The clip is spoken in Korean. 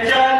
젠장.